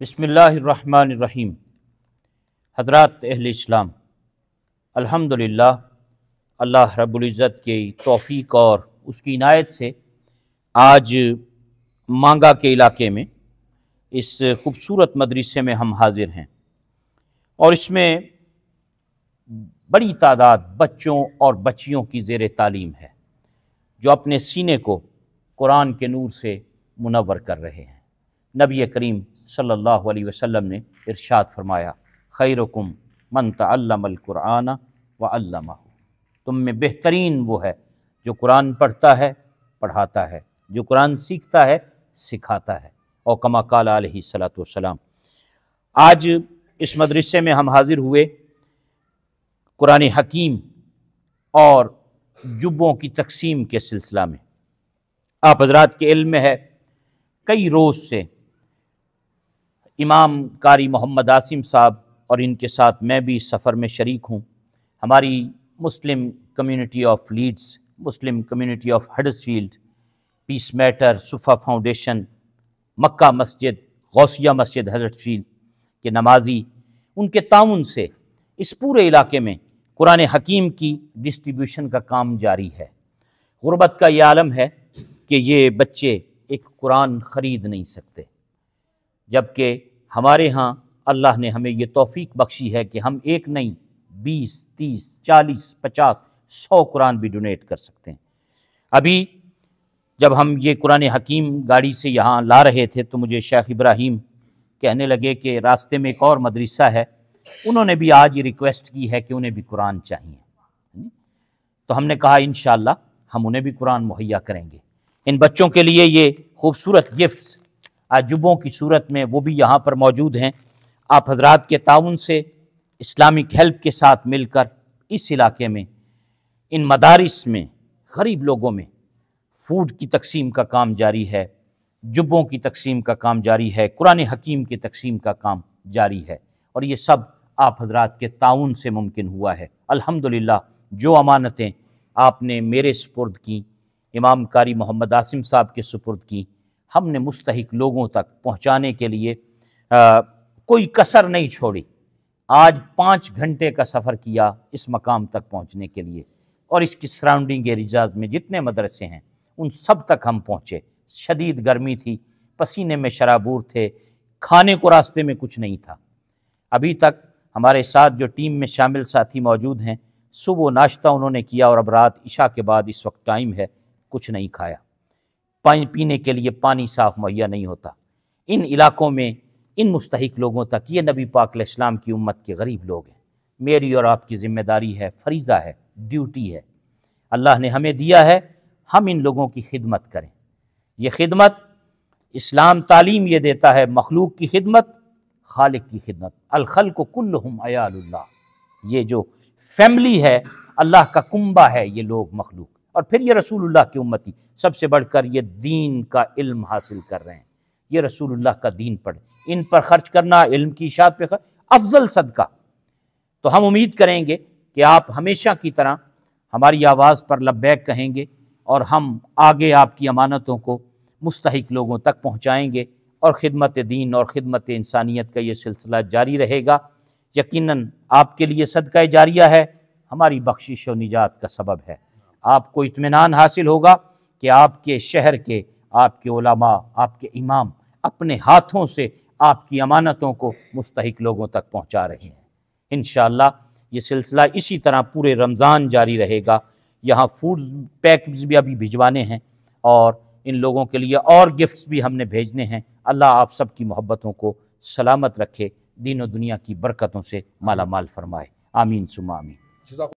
بسم اللہ الرحمن الرحیم۔ حضرات اہل اسلام، الحمدللہ، اللہ رب العزت کی توفیق اور اس کی عنایت سے آج مانگا کے علاقے میں اس خوبصورت مدرسے میں ہم حاضر ہیں۔ اور اس میں بڑی تعداد بچوں اور بچیوں کی زیر تعلیم ہے جو اپنے سینے کو قرآن کے نور سے منور کر رہے ہیں۔ نبی کریم صلی اللہ علیہ وسلم نے ارشاد فرمایا، خیرکم من تعلم القرآن و علمہ تم میں بہترین وہ ہے جو قرآن پڑھتا ہے، پڑھاتا ہے، جو قرآن سیکھتا ہے، سکھاتا ہے۔ اور کما قال علیہ صلاۃ والسلام۔ آج اس مدرسے میں ہم حاضر ہوئے۔ قرآن حکیم اور جبوں کی تقسیم کے سلسلہ میں۔ آپ حضرات کے علم میں ہے، کئی روز سے امام قاری محمد عاصم صاحب اور ان کے ساتھ میں بھی سفر میں شریک ہوں۔ ہماری Muslim community of Leeds Muslim community of Huddersfield peace meter Safa foundation Makkah مسجد، غوثیہ مسجد حضرت فیلڈ کے نمازی، ان کے تعاون سے اس پورے علاقے میں قرآن حکیم کی ڈسٹریبیوشن کا کام جاری ہے۔ غربت کا یہ عالم ہے کہ یہ بچے ایک قرآن خرید نہیں سکتے۔ جبکہ ہمارے ہاں اللہ نے ہمیں یہ توفیق بخشی ہے کہ ہم ایک نہیں، بیس، تیس، چالیس، پچاس، سو قرآن بھی ڈونیٹ کر سکتے ہیں۔ ابھی جب ہم یہ قرآن حکیم گاڑی سے یہاں لا رہے تھے تو مجھے شیخ ابراہیم کہنے لگے کہ راستے میں ایک اور مدرسہ ہے۔ انہوں نے بھی آج یہ ریکویسٹ کی ہے کہ انہیں بھی قرآن چاہیے۔ تو ہم نے کہا انشاءاللہ ہم انہیں بھی قرآن مہیا کریں گے۔ ان بچوں کے لیے یہ خوبصورت گفٹس عجبوں کی صورت میں وہ بھی یہاں پر موجود ہیں۔ آپ حضرات کے تعاون سے اسلامک ہیلپ کے ساتھ مل کر اس علاقے میں، ان مدارس میں، غریب لوگوں میں فوڈ کی تقسیم کا کام جاری ہے، جبوں کی تقسیم کا کام جاری ہے، قرآن حکیم کی تقسیم کا کام جاری ہے۔ اور یہ سب آپ حضرات کے تعاون سے ممکن ہوا ہے۔ الحمدللہ، جو امانتیں آپ نے میرے سپرد کی امام قاری محمد عاصم صاحب کے سپرد کی ہم نے مستحق لوگوں تک پہنچانے کے لیے کوئی کسر نہیں چھوڑی۔ آج پانچ گھنٹے کا سفر کیا اس مقام تک پہنچنے کے لیے۔ اور اس کی سراؤنڈنگ ایریاز میں جتنے مدرسے ہیں، ان سب تک ہم پہنچے۔ شدید گرمی تھی، پسینے میں شرابور تھے، کھانے کو راستے میں کچھ نہیں تھا۔ ابھی تک ہمارے ساتھ جو ٹیم میں شامل ساتھی موجود ہیں، صبح ناشتہ انہوں نے کیا اور اب رات عشاء کے بعد اس وقت ٹائم ہے، کچھ نہیں کھایا۔ پانی پینے کے لیے پانی صاف مہیا نہیں ہوتا۔ ان علاقوں میں، ان مستحق لوگوں تک یہ نبی پاک علیہ السلام کی امت کے غریب لوگ ہیں۔ میری اور آپ کی ذمہ داری ہے، فریضہ ہے، ڈیوٹی ہے۔ اللہ نے ہمیں دیا ہے، ہم ان لوگوں کی خدمت کریں۔ یہ خدمت اسلام تعلیم یہ دیتا ہے، مخلوق کی خدمت، خالق کی خدمت۔ الخلق کلہم عیال اللہ۔ یہ جو فیملی ہے، اللہ کا کنبہ ہے، یہ لوگ مخلوق۔ اور پھر یہ رسول اللہ کی امتی سب سے بڑھ کر یہ دین کا علم حاصل کر رہے ہیں۔ یہ رسول اللہ کا دین پڑھ ان پر خرچ کرنا، علم کی اشاعت پہ خرچ، افضل صدقہ۔ تو ہم امید کریں گے کہ آپ ہمیشہ کی طرح ہماری آواز پر لبیک کہیں گے اور ہم آگے آپ کی امانتوں کو مستحق لوگوں تک پہنچائیں گے اور خدمت دین اور خدمت انسانیت کا یہ سلسلہ جاری رہے گا۔ یقیناً آپ کے لیے صدقہ جاریہ ہے۔ ہماری بخشش و نجات کا سبب ہے۔ آپ کو اطمینان حاصل ہوگا کہ آپ کے شہر کے، آپ کے علماء، آپ کے امام اپنے ہاتھوں سے آپ کی امانتوں کو مستحق لوگوں تک پہنچا رہے ہیں۔ انشاءاللہ یہ سلسلہ اسی طرح پورے رمضان جاری رہے گا۔ یہاں فوڈ پیکز بھی ابھی بھجوانے ہیں اور ان لوگوں کے لیے اور گفٹس بھی ہم نے بھیجنے ہیں۔ اللہ آپ سب کی محبتوں کو سلامت رکھے، دین و دنیا کی برکتوں سے مالا مال فرمائے۔ آمین سما آمین۔